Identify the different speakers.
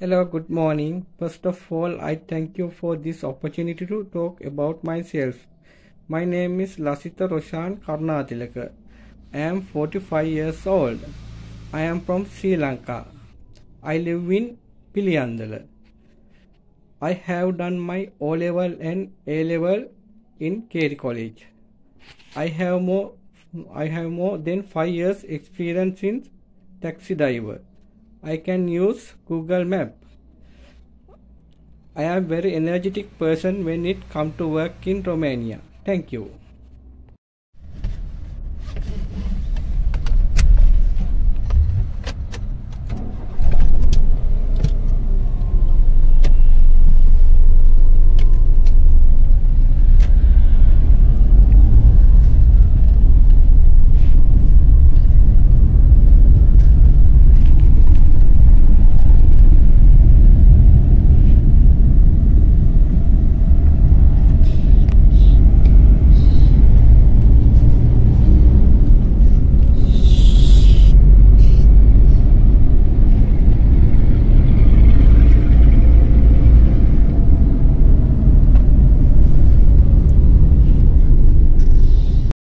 Speaker 1: Hello, good morning. First of all, I thank you for this opportunity to talk about myself. My name is Lasita Roshan Karnatilaka. I am 45 years old. I am from Sri Lanka. I live in Piliyandala. I have done my O level and A level in Kerry College. I have more I have more than 5 years experience in taxi driver. I can use Google Map. I am very energetic person when it come to work in Romania. Thank you.